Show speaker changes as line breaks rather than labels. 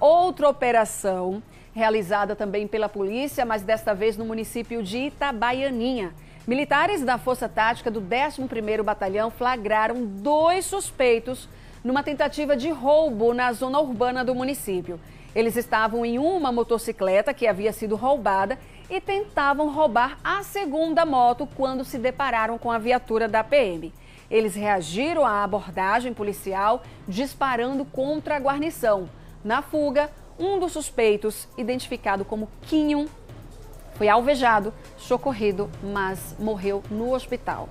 Outra operação realizada também pela polícia, mas desta vez no município de Itabaianinha. Militares da Força Tática do 11º Batalhão flagraram dois suspeitos numa tentativa de roubo na zona urbana do município. Eles estavam em uma motocicleta que havia sido roubada e tentavam roubar a segunda moto quando se depararam com a viatura da PM. Eles reagiram à abordagem policial disparando contra a guarnição. Na fuga, um dos suspeitos, identificado como Quinho, foi alvejado, socorrido, mas morreu no hospital.